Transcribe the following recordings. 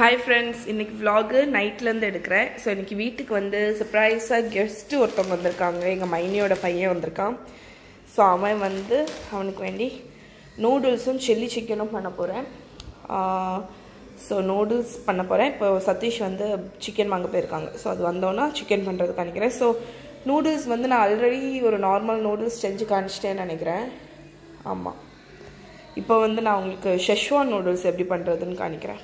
Hi friends இன்னைக்கு விலாகு நைட்லேருந்து எடுக்கிறேன். ஸோ இன்னைக்கு வீட்டுக்கு வந்து சர்ப்ரைஸாக கெஸ்ட்டு ஒருத்தவங்க வந்திருக்காங்க. எங்கள் மைனியோட பையன் வந்திருக்கான். ஸோ அவன் வந்து அவனுக்கு வேண்டி நூடுல்ஸும் சில்லி சிக்கனும் பண்ண போகிறேன் ஸோ நூடுல்ஸ் பண்ண போகிறேன் இப்போ சதீஷ் வந்து சிக்கன் வாங்க போயிருக்காங்க. ஸோ அது வந்தோன்னா சிக்கன் பண்ணுறதுக்கு காணிக்கிறேன் ஸோ நூடுல்ஸ் வந்து நான் ஆல்ரெடி ஒரு நார்மல் நூடுல்ஸ் செஞ்சு காமிச்சிட்டேன்னு நினைக்கிறேன். ஆமாம் இப்போ வந்து நான் உங்களுக்கு ஷெஷ்வான் நூடுல்ஸ் எப்படி பண்ணுறதுன்னு காணிக்கிறேன்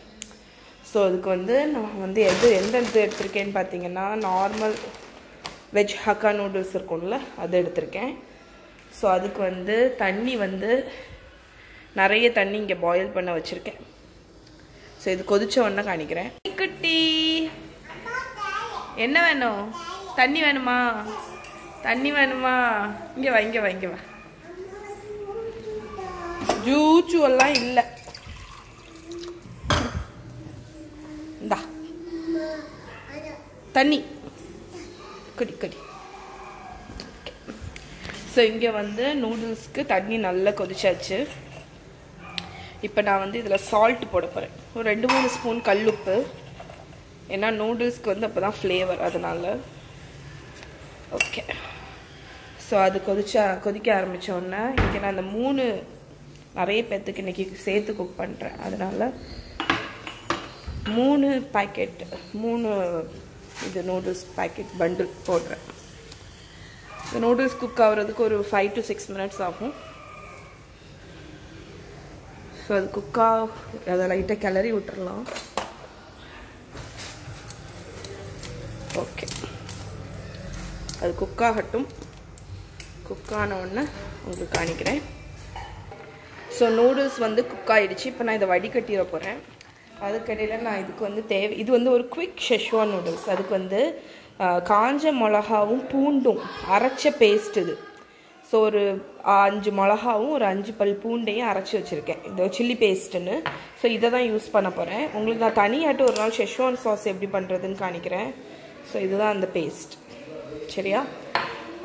ஸோ அதுக்கு வந்து நான் வந்து எது எந்த இது எடுத்திருக்கேன்னு பார்த்தீங்கன்னா நார்மல் வெஜ் ஹக்கா நூடுல்ஸ் இருக்கும்ல அது எடுத்திருக்கேன். ஸோ அதுக்கு வந்து தண்ணி வந்து நிறைய தண்ணி இங்கே பாயில் பண்ண வச்சுருக்கேன். ஸோ இது கொதிச்ச உடனே காணிக்கிறேன் குட்டி. என்ன வேணும்? தண்ணி வேணுமா? தண்ணி வேணுமா? இங்கே வா இங்கே வா இங்கே வா. ஜூச்சு எல்லாம் இல்லை. இந்தா. தண்ணி. குடி குடி. ஸோ இங்கே வந்து நூடுல்ஸ்க்கு தண்ணி நல்லா கொதிச்சாச்சு. இப்போ நான் வந்து இதில் சால்ட் போட போகிறேன் ஒரு ரெண்டு மூணு ஸ்பூன் கல்லுப்பு. ஏன்னா நூடுல்ஸ்க்கு வந்து அப்போ தான் ஃப்ளேவர் அதனால். ஓகே ஸோ அது கொதிச்சா கொதிக்க ஆரம்பித்த உடனே இங்கே நான் அந்த மூணு நிறைய பேர்த்துக்கு இன்றைக்கி சேர்த்து குக் பண்ணுறேன் அதனால் மூணு பேக்கெட் மூணு இது நூடுல்ஸ் பேக்கெட் பண்டில் போடுறேன். இந்த நூடுல்ஸ் குக் ஆகுறதுக்கு ஒரு ஃபைவ் டு சிக்ஸ் மினிட்ஸ் ஆகும். ஸோ அது குக்காக அதை லைட்டாக கிளறி விட்டுடலாம் ஓகே அது குக்காகட்டும் குக்கான உடனே உங்களுக்கு காணிக்கிறேன் ஸோ நூடுல்ஸ் வந்து குக் ஆகிடுச்சு இப்போ நான் இதை வடிகட்டிட போகிறேன் அதுக்கடையில் நான் இதுக்கு வந்து தேவை இது வந்து ஒரு குவிக் ஷெஷ்வான் நூடுல்ஸ் அதுக்கு வந்து காஞ்ச மிளகாவும் பூண்டும் அரைச்ச பேஸ்ட் இது. ஸோ ஒரு அஞ்சு மிளகாவும் ஒரு அஞ்சு பல் பூண்டையும் அரைச்சி வச்சுருக்கேன். இந்த சில்லி பேஸ்ட்டுன்னு ஸோ இதை தான் யூஸ் பண்ண போகிறேன் உங்களுக்கு நான் தனியாட்டு ஒரு நாள் ஷெஷ்வான் சாஸ் எப்படி பண்ணுறதுன்னு காணிக்கிறேன் ஸோ இதுதான் அந்த பேஸ்ட் சரியா?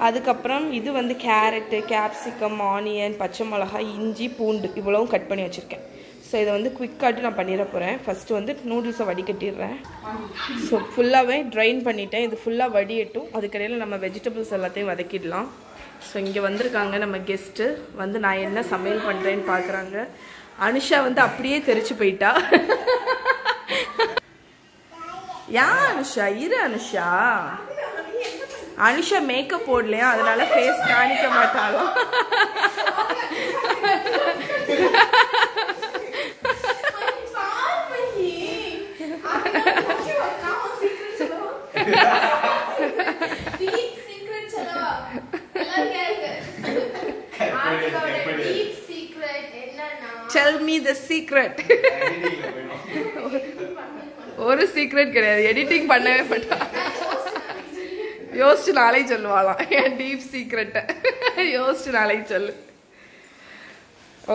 அதுக்கப்புறம் இது வந்து கேரட்டு கேப்சிகம் ஆனியன் பச்சை மிளகாய் இஞ்சி பூண்டு இவ்வளவும் கட் பண்ணி வச்சுருக்கேன். ஸோ இதை வந்து குவிக்காட்டு நான் பண்ணிட போகிறேன் ஃபஸ்ட்டு வந்து நூடுல்ஸை வடிகட்டிடுறேன். ஸோ ஃபுல்லாகவே ட்ரைன் பண்ணிட்டேன். இது ஃபுல்லாக வடியட்டும். அதுக்கடையில் நம்ம வெஜிடபிள்ஸ் எல்லாத்தையும் வதக்கிடலாம். ஸோ இங்கே வந்திருக்காங்க நம்ம கெஸ்ட்டு வந்து நான் என்ன சமையல் பண்ணுறேன்னு பார்க்குறாங்க அனுஷா வந்து அப்படியே தெரிச்சு போயிட்டா. யா அனுஷா? இரு அனுஷா. அனுஷா மேக்கப் போடலையா? அதனால ஃபேஸ் காணிக்க மாட்டாலும் டெல் மீ த சீக்ரெட் ஒரு சீக்ரெட் கிடையாது. எடிட்டிங் பண்ணவே மாட்டா யோசிச்சு நாளை சொல்லுவாளாம். என் டீப் சீக்ரெட்டை யோசிச்சு நாளை சொல்லு.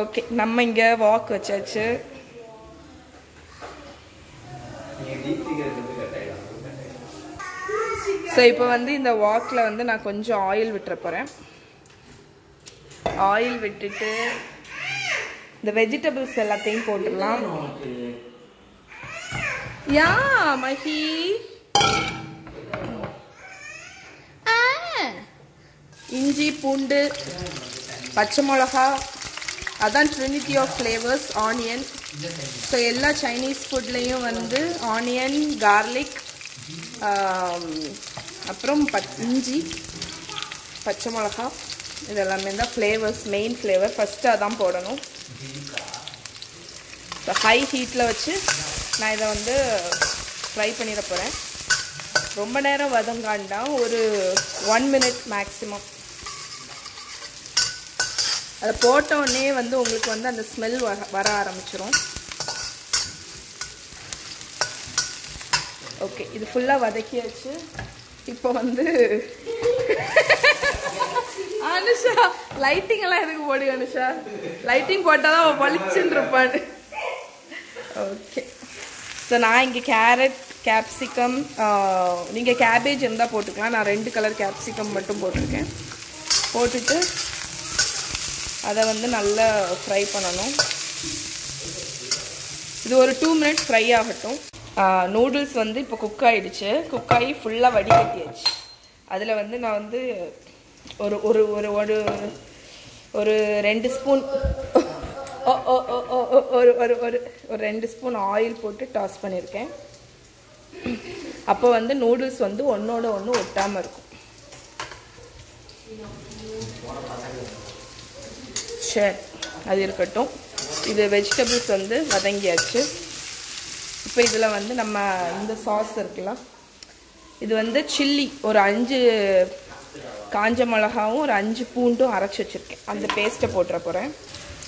ஓகே நம்ம இங்கே வாக் வச்சாச்சு. ஸோ இப்போ வந்து இந்த வாக்கில் வந்து நான் கொஞ்சம் ஆயில் விட்டுற போகிறேன் ஆயில் விட்டுட்டு இந்த வெஜிடபிள்ஸ் எல்லாத்தையும் போட்டுடலாம். யா மஹி இஞ்சி பூண்டு பச்சை மிளகா அதான் trinity of flavours onion so எல்லா சைனீஸ் ஃபுட்லேயும் வந்து ஆனியன் கார்லிக் அப்புறம் பச் இஞ்சி பச்சை மிளகா இதெல்லாமே தான் ஃப்ளேவர்ஸ் மெயின் ஃப்ளேவர் ஃபஸ்ட்டு அதான் போடணும். ஸோ ஹை ஹீட்டில் வச்சு நான் இதை வந்து ஃப்ரை பண்ணிட போகிறேன் ரொம்ப நேரம் வதங்காண்டா ஒரு ஒன் மினிட் மேக்ஸிமம் அதை போட்டோடனே வந்து உங்களுக்கு வந்து அந்த ஸ்மெல் வர வர ஆரம்பிச்சிரும். ஓகே இது ஃபுல்லாக வதக்கியாச்சு. இப்போ வந்து அனுஷா லைட்டிங் எல்லாம் எதுக்கு போடு அனுஷா? லைட்டிங் போட்டால் தான் அவள் பளிச்சுன்னு இருப்பான்னு ஓகே. ஸோ நான் இங்கே கேரட் கேப்சிகம் நீங்கள் கேபேஜ் இருந்தால் போட்டுக்கலாம். நான் ரெண்டு கலர் கேப்சிகம் மட்டும் போட்டிருக்கேன். போட்டுட்டு அதை வந்து நல்லா ஃப்ரை பண்ணணும். இது ஒரு டூ மினிட்ஸ் ஃப்ரை ஆகட்டும். நூடுல்ஸ் வந்து இப்போ குக் ஆகிடுச்சு குக் ஆகி ஃபுல்லாக வடிகட்டியாச்சு. அதில் வந்து நான் வந்து ஒரு ஒரு ஒரு ஒரு ஒரு ரெண்டு ஸ்பூன் ஓ ஓ ஓ ஓ ஓ, ஒரு ஒரு ஒரு ஒரு ரெண்டு ஸ்பூன் ஆயில் போட்டு டாஸ் பண்ணியிருக்கேன். அப்போ வந்து நூடுல்ஸ் வந்து ஒன்றோட ஒன்று ஒட்டாமல் இருக்கும். சரி அது இருக்கட்டும். இது வெஜிடபிள்ஸ் வந்து வதங்கியாச்சு. இப்போ இதில் வந்து நம்ம இந்த சாஸ் இருக்குல்ல இது வந்து சில்லி ஒரு அஞ்சு காஞ்ச மிளகாவும் ஒரு அஞ்சு பூண்டும் அரைச்சி வச்சுருக்கேன். அந்த பேஸ்ட்டை போட்டுற போகிறேன்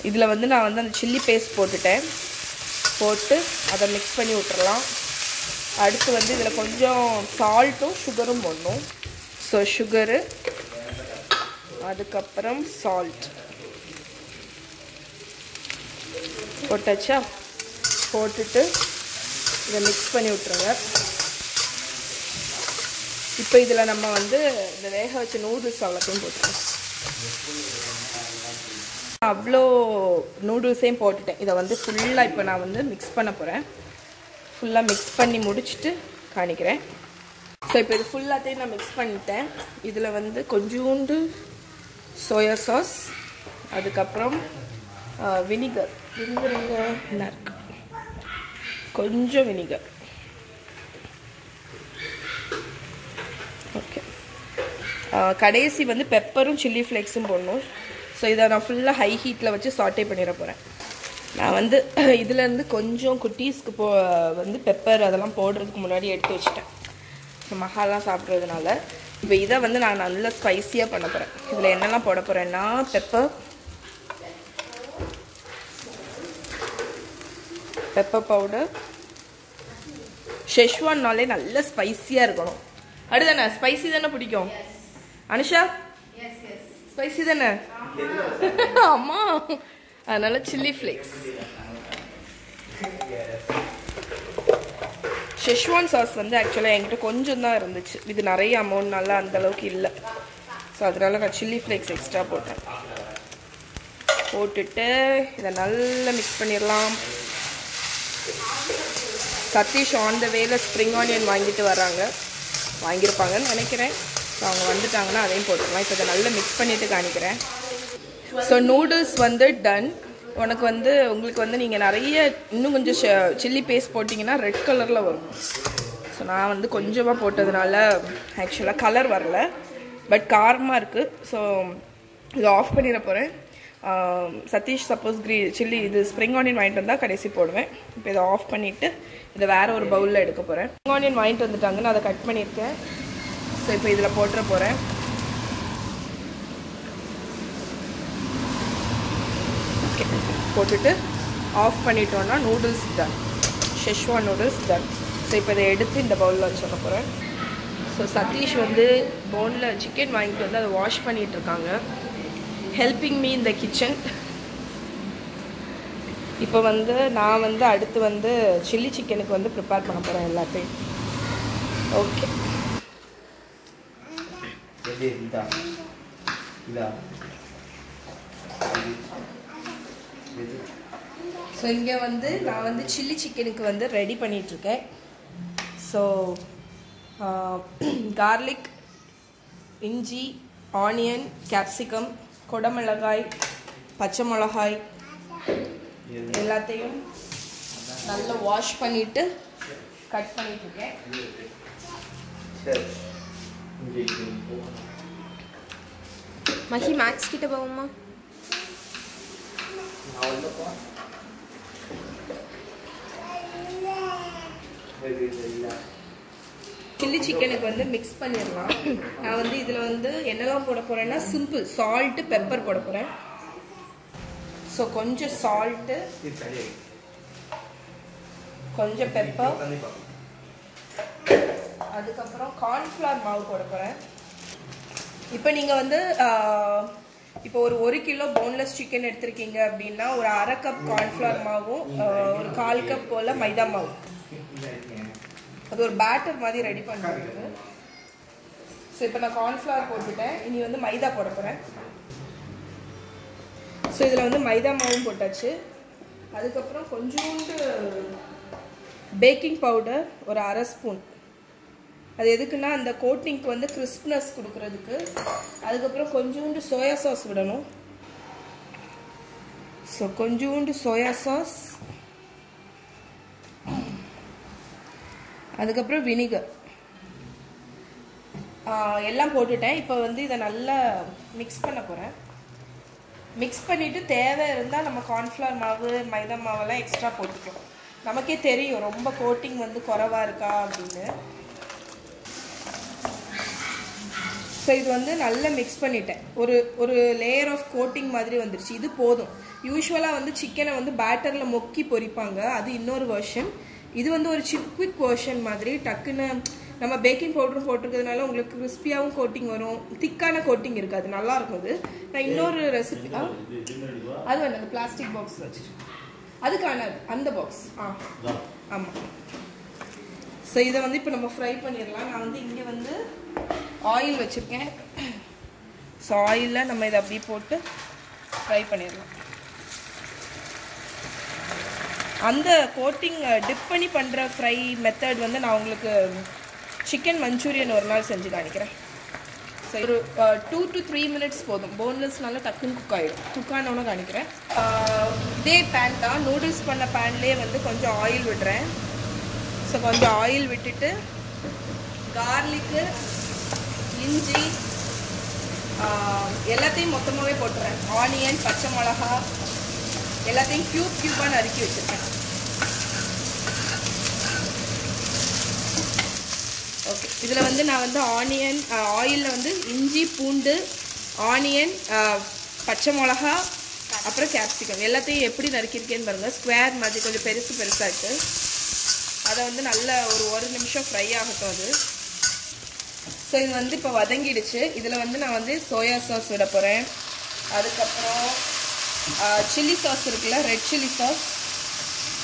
இதில் வந்து நான் வந்து அந்த சில்லி பேஸ்ட் போட்டுட்டேன். போட்டு அதை மிக்ஸ் பண்ணி விட்டுறலாம். அடுத்து வந்து இதில் கொஞ்சம் சால்ட்டும் சுகரும் போடணும். ஸோ சுகரு அதுக்கப்புறம் சால்ட் போட்டாச்சா? போட்டுட்டு இதை மிக்ஸ் பண்ணி விட்ருங்க இப்போ இதில் நம்ம வந்து இந்த வேக வச்ச நூடுல்ஸ் அவ்வளோத்தையும் போட்டுருவோம் அவ்வளோ நூடுல்ஸையும் போட்டுட்டேன். இதை வந்து ஃபுல்லாக இப்போ நான் வந்து மிக்ஸ் பண்ண போகிறேன் ஃபுல்லாக மிக்ஸ் பண்ணி முடிச்சுட்டு காணிக்கிறேன். ஸோ இப்போ இது ஃபுல்லாத்தையும் நான் மிக்ஸ் பண்ணிட்டேன். இதில் வந்து கொஞ்சோண்டு சோயா சாஸ் அதுக்கப்புறம் வினிகர் வினிகர் என்ன இருக்குது கொஞ்சம் வினிகர் ஓகே கடைசி வந்து பெப்பரும் சில்லி ஃப்ளேக்ஸும் போடணும். ஸோ இதை நான் ஃபுல்லாக ஹை ஹீட்டில் வச்சு சாட்டே பண்ணிட போகிறேன் நான் வந்து இதுலேருந்து கொஞ்சம் குட்டீஸ்க்கு போ வந்து பெப்பர் அதெல்லாம் போடுறதுக்கு முன்னாடி எடுத்து வச்சுட்டேன். ஸோ மசாலாம் சாப்பிட்றதுனால. இப்போ இதை வந்து நான் நல்லா ஸ்பைஸியாக பண்ண போகிறேன் இதில் என்னெல்லாம் போட போகிறேன்னா பெப்பர் பெப்பர் பவுடர் ஷெஷ்வான்னாலே நல்ல ஸ்பைஸியாக இருக்கணும். அடுதானே ஸ்பைசி தானே பிடிக்கும்? அனுஷா? ஸ்பைசி தானே? ஆமாம் அதனால சில்லி ஃப்ளேக்ஸ் ஷெஷ்வான் சாஸ் வந்து ஆக்சுவலாக என்கிட்ட கொஞ்சம் தான் இருந்துச்சு. இது நிறைய அமௌண்ட்னால அந்த அளவுக்கு இல்லை. ஸோ அதனால நான் சில்லி ஃப்ளேக்ஸ் எக்ஸ்ட்ரா போட்டேன். போட்டுட்டு இதை நல்லா மிக்ஸ் பண்ணிடலாம். சதீஷ் ஆன் த வேல ஸ்ப்ரிங் ஆனியன் வாங்கிட்டு வராங்க வாங்கியிருப்பாங்கன்னு நினைக்கிறேன். ஸோ அவங்க வந்துட்டாங்கன்னா அதையும் போட்டுக்கலாம். இப்போ இதை நல்லா மிக்ஸ் பண்ணிவிட்டு காணிக்கிறேன் ஸோ நூடுல்ஸ் வந்து டன் உனக்கு வந்து உங்களுக்கு வந்து நீங்கள் நிறைய இன்னும் கொஞ்சம் சில்லி பேஸ்ட் போட்டிங்கன்னா ரெட் கலரில் வரும். ஸோ நான் வந்து கொஞ்சமாக போட்டதுனால ஆக்சுவலாக கலர் வரல. பட் காரமாக இருக்குது ஸோ இதை ஆஃப் பண்ணிட போகிறேன் சதீஷ் சப்போஸ் க்ரீ சில்லி இது ஸ்ப்ரிங் ஆனியன் வாங்கிட்டு வந்தால் கடைசி போடுவேன். இப்போ இதை ஆஃப் பண்ணிவிட்டு இதை வேறு ஒரு பவுலில் எடுக்க போகிறேன் ஸ்ப்ரிங் ஆனியன் வாங்கிட்டு வந்துட்டாங்கன்னு அதை கட் பண்ணியிருக்கேன். ஸோ இப்போ இதில் போட்டுற போகிறேன் போட்டுட்டு ஆஃப் பண்ணிட்டோன்னா noodles done Schezwan noodles done so இப்போ இதை எடுத்து இந்த பவுலில் வச்சுக்க போகிறேன் ஸோ சதீஷ் வந்து போனில் சிக்கன் வாங்கிட்டு வந்து அதை வாஷ் பண்ணிகிட்டு இருக்காங்க. ஹெல்பிங் மீ இந்த கிச்சன் இப்போ வந்து நான் வந்து அடுத்து வந்து சில்லி சிக்கனுக்கு வந்து ப்ரிப்பேர் பண்ண போகிறேன் எல்லாத்தையும். ஓகே ஸோ இங்கே வந்து நான் வந்து சில்லி சிக்கனுக்கு வந்து ரெடி பண்ணிகிட்ருக்கேன் ஸோ கார்லிக் இஞ்சி ஆனியன் கேப்சிகம் கொடமிளகாய் பச்சை மிளகாய் எது எல்லாத்தையும் நல்லா வாஷ் பண்ணிவிட்டு கட் பண்ணிகிட்ருக்கேன் சரி இங்கே இது போ. மஹி மேக்ஸ் கிட்ட போவோமா நான் உள்ளப்பா எது இது இல்லை சில்லி சிக்கனுக்கு வந்து மிக்ஸ் பண்ணிடலாம். நான் வந்து இதில் வந்து என்னெல்லாம் போட போகிறேன்னா சிம்பிள் சால்ட்டு பெப்பர் போட போகிறேன் ஸோ கொஞ்சம் சால்ட்டு கொஞ்சம் பெப்பர் அதுக்கப்புறம் கார்ன்ஃப்ளவர் மாவு போட போகிறேன் இப்போ நீங்கள் வந்து இப்போ ஒரு ஒரு கிலோ போன்லெஸ் சிக்கன் எடுத்திருக்கீங்க அப்படின்னா ஒரு அரை கப் கார்ன்ஃப்ளவர் மாவும் ஒரு கால் கப் போல் மைதா மாவு. அது ஒரு பேட்டர் மாதிரி ரெடி பண்ணுறது ஸோ இப்போ நான் கார்ன்ஃப்ளவர் போட்டுட்டேன். இனி வந்து மைதா போட போகிறேன் ஸோ இதில் வந்து மைதா மாவும் போட்டாச்சு. அதுக்கப்புறம் கொஞ்சோண்டு பேக்கிங் பவுடர் ஒரு அரை ஸ்பூன் அது எதுக்குன்னா அந்த கோட்டிங்க்கு வந்து கிறிஸ்ப்னஸ் கொடுக்குறதுக்கு. அதுக்கப்புறம் கொஞ்சோண்டு சோயா சாஸ் விடணும். ஸோ கொஞ்சோண்டு சோயா சாஸ் அதுக்கப்புறம் வினிகர். எல்லாம் போட்டுட்டேன். இப்போ வந்து இதை நல்லா மிக்ஸ் பண்ண போகிறேன் மிக்ஸ் பண்ணிவிட்டு தேவை இருந்தால் நம்ம கார்ன்ஃப்ளவர் மாவு மைதா மாவெல்லாம் எக்ஸ்ட்ரா போட்டுக்கலாம். நமக்கே தெரியும் ரொம்ப கோட்டிங் வந்து குறவாக இருக்கா அப்படின்னு. ஸோ இது வந்து நல்லா மிக்ஸ் பண்ணிட்டேன். ஒரு ஒரு லேயர் ஆஃப் கோட்டிங் மாதிரி வந்துருச்சு. இது போதும். யூஸ்வலாக வந்து சிக்கனை வந்து பேட்டரில் மொக்கி பொரிப்பாங்க. அது இன்னொரு வெர்ஷன் இது வந்து ஒரு சிப் குவிக் வெர்ஷன் மாதிரி டக்குன்னு நம்ம பேக்கிங் பவுடரும் போட்டிருக்கிறதுனால உங்களுக்கு கிறிஸ்பியாகவும் கோட்டிங் வரும். திக்கான கோட்டிங் இருக்காது நல்லா இருக்கும் அது. நான் இன்னொரு ரெசிபி அது வேண்டாம் அந்த பிளாஸ்டிக் பாக்ஸ் வச்சுட்டு. அது காணாது அந்த பாக்ஸ் ஆ. ஆமாம் ஸோ இதை வந்து இப்போ நம்ம ஃப்ரை பண்ணிடலாம். நான் வந்து இங்கே வந்து ஆயில் வச்சுருக்கேன். ஸோ ஆயிலில் நம்ம இதை அப்படியே போட்டு ஃப்ரை பண்ணிடலாம். அந்த கோட்டிங் டிப் பண்ணி பண்ணுற ஃப்ரை மெத்தட் வந்து நான் உங்களுக்கு சிக்கன் மஞ்சூரியன் ஒரு நாள் செஞ்சு காணிக்கிறேன் ஸோ ஒரு டூ டு த்ரீ மினிட்ஸ் போதும். போன்லெஸ்னால டக்குன்னு குக் ஆகிடும் குக் ஆனவொன்னே காணிக்கிறேன் இதே பேன் தான். நூடுல்ஸ் பண்ண பேன்லேயே வந்து கொஞ்சம் ஆயில் விடுறேன். ஸோ கொஞ்சம் ஆயில் விட்டுட்டு கார்லிக்கு இஞ்சி எல்லாத்தையும் மொத்தமாகவே போட்டுறேன். ஆனியன் பச்சை மிளகா எல்லாத்தையும் க்யூப் க்யூப்பாக நறுக்கி வச்சுருக்கேன் ஓகே இதில் வந்து நான் வந்து ஆனியன் ஆயிலில் வந்து இஞ்சி பூண்டு ஆனியன் பச்சை மிளகா அப்புறம் கேப்சிகம் எல்லாத்தையும் எப்படி நறுக்கியிருக்கேன்னு பாருங்கள் ஸ்கொயர் மாதிரி கொஞ்சம் பெருசு பெருசாக இருக்குது அதை வந்து நல்ல ஒரு ஒரு நிமிஷம் ஃப்ரை ஆகட்டும் அது. ஸோ இது வந்து இப்போ வதங்கிடுச்சு. இதில் வந்து நான் வந்து சோயா சாஸ் விட போகிறேன் அதுக்கப்புறம் சில்லி சாஸ் இருக்குல்ல ரெட் சில்லி சாஸ்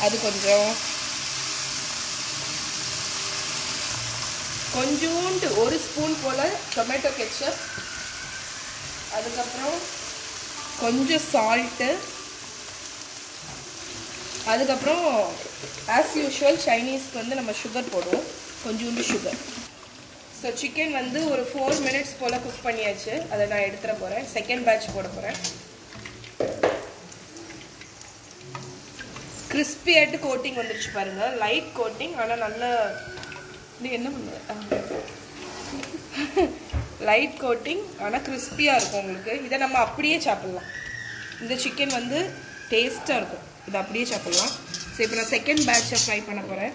அது கொஞ்சம் கொஞ்சோண்டு ஒரு ஸ்பூன் போல் டொமேட்டோ கெச்சப். அதுக்கப்புறம் கொஞ்சம் சால்ட்டு. அதுக்கப்புறம் ஆஸ் யூஷுவல் சைனீஸ்க்கு வந்து நம்ம சுகர் போடுவோம். கொஞ்சோண்டு சுகர் ஸோ சிக்கன் வந்து ஒரு ஃபோர் மினிட்ஸ் போல் குக் பண்ணியாச்சு. அதை நான் எடுத்துட போகிறேன் செகண்ட் பேட்ச் போட போகிறேன் கிறிஸ்பியாட்டு கோட்டிங் வந்துருச்சு பாருங்கள் லைட் கோட்டிங் ஆனால் நல்ல நீ என்ன பண்ணுவ லைட் கோட்டிங் ஆனால் கிறிஸ்பியாக இருக்கும் உங்களுக்கு. இதை நம்ம அப்படியே சாப்பிட்லாம். இந்த சிக்கன் வந்து டேஸ்ட்டாக இருக்கும். இதை அப்படியே சாப்பிட்லாம். ஸோ இப்போ நான் செகண்ட் பேட்சை ஃப்ரை பண்ண போகிறேன்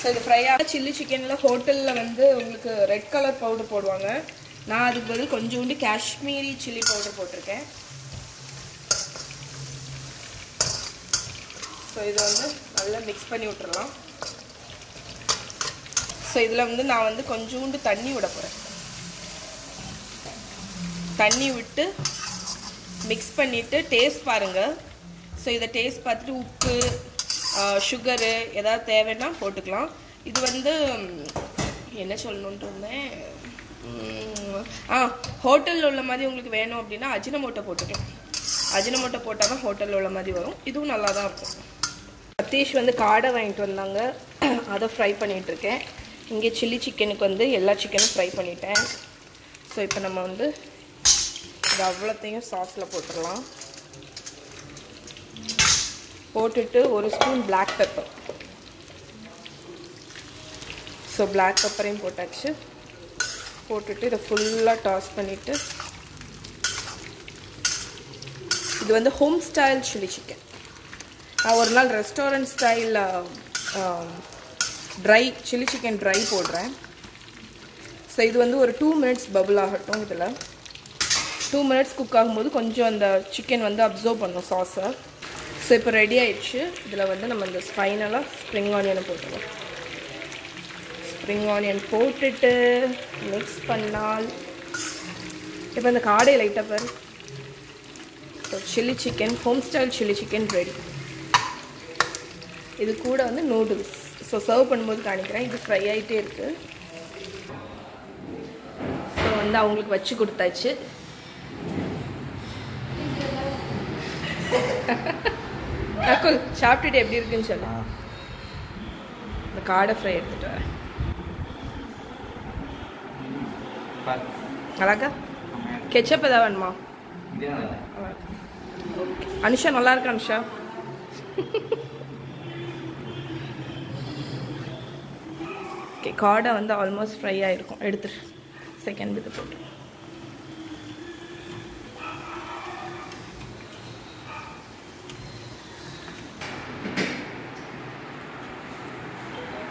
ஸோ இது ஃப்ரையாக சில்லி சிக்கனில் ஹோட்டலில் வந்து உங்களுக்கு ரெட் கலர் பவுடர் போடுவாங்க. நான் அதுக்கு பதில் கொஞ்சோண்டு காஷ்மீரி சில்லி பவுடர் போட்டிருக்கேன். ஸோ இதை வந்து நல்லா மிக்ஸ் பண்ணி விட்டுறலாம். ஸோ இதில் வந்து நான் வந்து கொஞ்சோண்டு தண்ணி விட போகிறேன் தண்ணி விட்டு மிக்ஸ் பண்ணிவிட்டு டேஸ்ட் பாருங்கள் ஸோ இதை டேஸ்ட் பார்த்துட்டு உப்பு சுகரு எதாவது தேவைன்னா போட்டுக்கலாம். இது வந்து என்ன சொல்லணுன்ட்டு இருந்தேன்? ஆ ஹோட்டலில் உள்ள மாதிரி உங்களுக்கு வேணும் அப்படின்னா அஜினமோட்டோ போட்டுக்கலாம். அஜினமோட்டை போட்டால் தான் ஹோட்டலில் உள்ள மாதிரி வரும். இதுவும் நல்லா தான் இருக்கும். சதீஷ் வந்து காடை வாங்கிட்டு வந்தாங்க. அதை ஃப்ரை பண்ணிகிட்ருக்கேன் இங்கே சில்லி சிக்கனுக்கு வந்து எல்லா சிக்கனும் ஃப்ரை பண்ணிட்டேன். ஸோ இப்போ நம்ம வந்து இது அவ்வளோத்தையும் சாஸில் போட்டுடலாம். போட்டுட்டு ஒரு spoon black pepper so black பெப்பரையும் போட்டாச்சு. போட்டுட்டு இதை ஃபுல்லாக டாஸ் பண்ணிவிட்டு இது வந்து ஹோம் ஸ்டைல் சில்லி சிக்கன் நான் ஒரு நாள் ரெஸ்டாரண்ட் ஸ்டைலில் ட்ரை சில்லி சிக்கன் ட்ரை போடுறேன். ஸோ இது வந்து ஒரு டூ மினிட்ஸ் பபுள் ஆகட்டும் இதில். டூ மினிட்ஸ் குக் ஆகும்போது கொஞ்சம் அந்த சிக்கன் வந்து அப்சர்வ் பண்ணும் சாஸை ஸோ இப்போ ரெடி ஆயிடுச்சு. இதில் வந்து நம்ம இந்த ஸ்பைனலாக ஸ்ப்ரிங் ஆனியனை போட்டுருவோம் ஸ்ப்ரிங் ஆனியன் போட்டுட்டு மிக்ஸ் பண்ணால் இப்போ இந்த காடை லைட்டாக பாரு. So chilli chicken home style chilli chicken ready இது கூட வந்து நூடுல்ஸ் ஸோ சர்வ் பண்ணும்போது காணிக்கிறேன் இது ஃப்ரை ஆகிட்டே இருக்குது ஸோ வந்து அவங்களுக்கு வச்சு கொடுத்தாச்சு. அக்குள் சாப்பிட்டுட்டு எப்படி இருக்குன்னு சொல்லலாம் இந்த காடை ஃப்ரை எடுத்துகிட்டு வரேன். அழகா? கெச்சப் ஏதாவது வேணுமா. அனுஷா நல்லா இருக்கா அனுஷா? ஓகே காடை வந்து ஆல்மோஸ்ட் ஃப்ரை ஆகிருக்கும் எடுத்துரு. செகண்ட் பித்து போட்டு.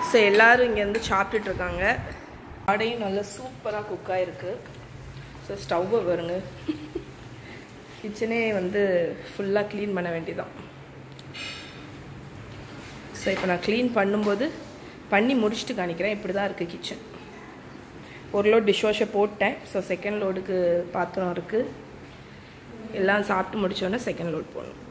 ஸோ எல்லோரும் இங்கேருந்து சாப்பிட்டுட்டு இருக்காங்க காடையும் நல்லா சூப்பராக குக் ஆகிருக்கு ஸோ ஸ்டவ்வை வருங்க கிச்சனே வந்து ஃபுல்லாக க்ளீன் பண்ண வேண்டியதான் ஸோ இப்போ நான் க்ளீன் பண்ணும்போது பண்ணி முடிச்சுட்டு காணிக்கிறேன் இப்படி தான் இருக்குது கிச்சன் ஒரு லோட் டிஷ் வாஷை போட்டேன் ஸோ செகண்ட் லோடுக்கு பாத்திரம் இருக்குது எல்லாம் சாப்பிட்டு முடித்தோடனே செகண்ட் லோட் போடணும்.